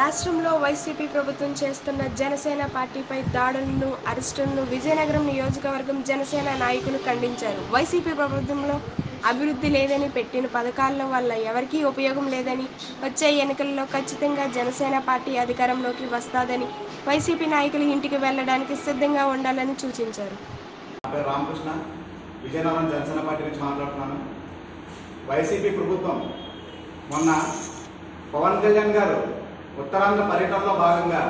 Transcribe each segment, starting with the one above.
రాష్ట్రంలో వైసీపీ ప్రభుత్వం చేస్తున్న జనసేన పార్టీపై దాడులను అరెస్టులను విజయనగరం నియోజకవర్గం జనసేన నాయకులు ఖండించారు. వైసీపీ ప్రభుత్వంలో అభివృద్ధి లేదని పెట్టిన పథకాల వల్ల ఎవరికీ ఉపయోగం లేదని వచ్చే ఎన్నికల్లో ఖచ్చితంగా జనసేన పార్టీ అధికారంలోకి వస్తాదని వైసీపీ నాయకులు ఇంటికి వెళ్ళడానికి సిద్ధంగా ఉండాలని సూచించారు. రామకృష్ణ. విజయనగరం జనసేన పార్టీ నుంచి మాట్లాడుతున్నాను. వైసీపీ ప్రభుత్వం మొన్న పవన్ కళ్యాణ్ గారు ఉత్తరాంధ్ర పర్యటనలో భాగంగా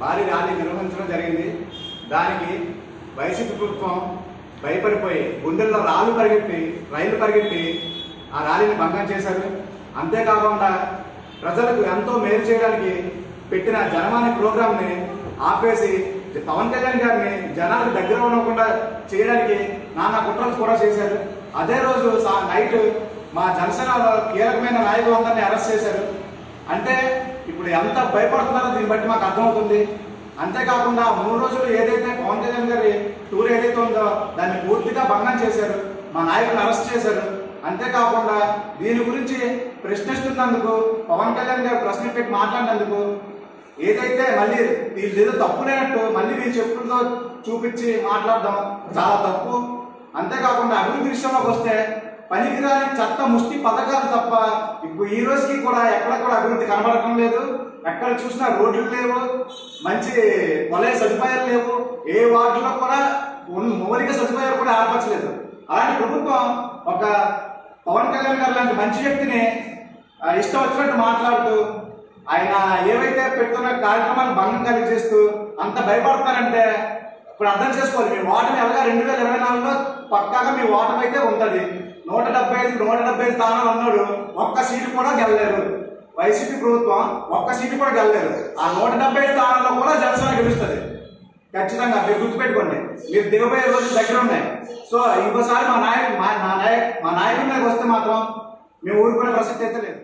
భారీ ర్యాలీ నిర్వహించడం జరిగింది. దానికి వైసీపీ ప్రభుత్వం భయపడిపోయి గుండెల్లో రాళ్ళు పరిగెట్టి రైలు పరిగెట్టి ఆ ర్యాలీని భంగం చేశారు. అంతేకాకుండా ప్రజలకు ఎంతో మేలు చేయడానికి పెట్టిన జనమాని ప్రోగ్రామ్ని ఆపేసి పవన్ కళ్యాణ్ గారిని జనాలకు దగ్గర ఉండకుండా చేయడానికి నానా కుట్రలు కూడా చేశారు. అదే రోజు నైట్ మా జనసేన కీలకమైన నాయకులందరినీ అరెస్ట్ చేశారు. అంటే ఇప్పుడు ఎంత భయపడుతున్నారో దీన్ని బట్టి మాకు అర్థమవుతుంది. అంతేకాకుండా మూడు రోజులు ఏదైతే పవన్ కళ్యాణ్ గారి టూర్ ఏదైతే ఉందో దాన్ని పూర్తిగా భంగం చేశారు మా నాయకులను అరెస్ట్ చేశారు. అంతేకాకుండా దీని గురించి ప్రశ్నిస్తున్నందుకు పవన్ కళ్యాణ్ గారు ప్రశ్న పెట్టి మాట్లాడినందుకు ఏదైతే మళ్ళీ వీళ్ళు ఏదో తప్పు లేనట్టు మళ్ళీ వీళ్ళు చెప్పులతో చూపించి మాట్లాడడం చాలా తప్పు. అంతేకాకుండా అభివృద్ధి విషయంలోకి వస్తే పనికిరాని చెత్త ముష్టి పథకాలు తప్ప ఇప్పుడు ఈ రోజుకి కూడా ఎక్కడ కూడా అభివృద్ధి కనబడటం లేదు. ఎక్కడ చూసినా రోడ్లు లేవు మంచి కొలే సదుపాయాలు లేవు. ఏ వార్డులో కూడా మౌలిక సదుపాయాలు కూడా ఏర్పరచలేదు అలాంటి ప్రభుత్వం ఒక పవన్ కళ్యాణ్ గారు లాంటి మంచి వ్యక్తిని ఇష్టం వచ్చినట్టు మాట్లాడుతూ ఆయన ఏవైతే పెడుతున్న కార్యక్రమాన్ని భంగం కలిగజేస్తూ అంత భయపడతారంటే ఇప్పుడు అర్థం చేసుకోవాలి మీ ఓటమి ఎలాగా రెండు వేల ఇరవై నాలుగులో పక్కాగా మీ ఓటమి అయితే ఉంటుంది. నూట డెబ్బై ఐదు నూట డెబ్బై ఐదు స్థానాలు ఉన్నాడు ఒక్క సీటు కూడా గెలలేరు. వైసీపీ ప్రభుత్వం ఒక్క సీటు కూడా గెలలేరు. ఆ నూట డెబ్బై ఐదు స్థానాల్లో కూడా జనసేన గెలుస్తుంది. ఖచ్చితంగా మీరు గుర్తుపెట్టుకోండి. మీరు దిగబోయే రోజులు దగ్గర ఉన్నాయి. సో ఇంకోసారి మా నాయకు మా నాయకు మా నాయకుడి మీద వస్తే మాత్రం మేము ఊరుకునే ప్రసక్తి అయితే లేదు.